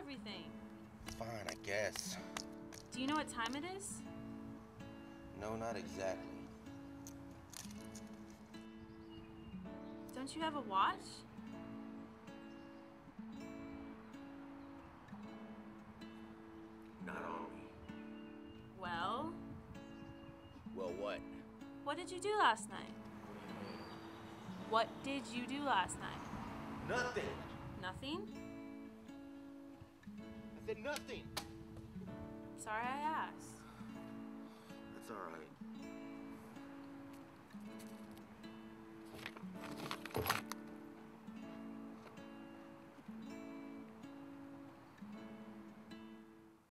everything? Fine, I guess. Do you know what time it is? No, not exactly. Don't you have a watch? Not on me. Well, Well, what? what did you do last night? What did you do last night? Nothing. Nothing? Said nothing. Sorry I asked. That's all right.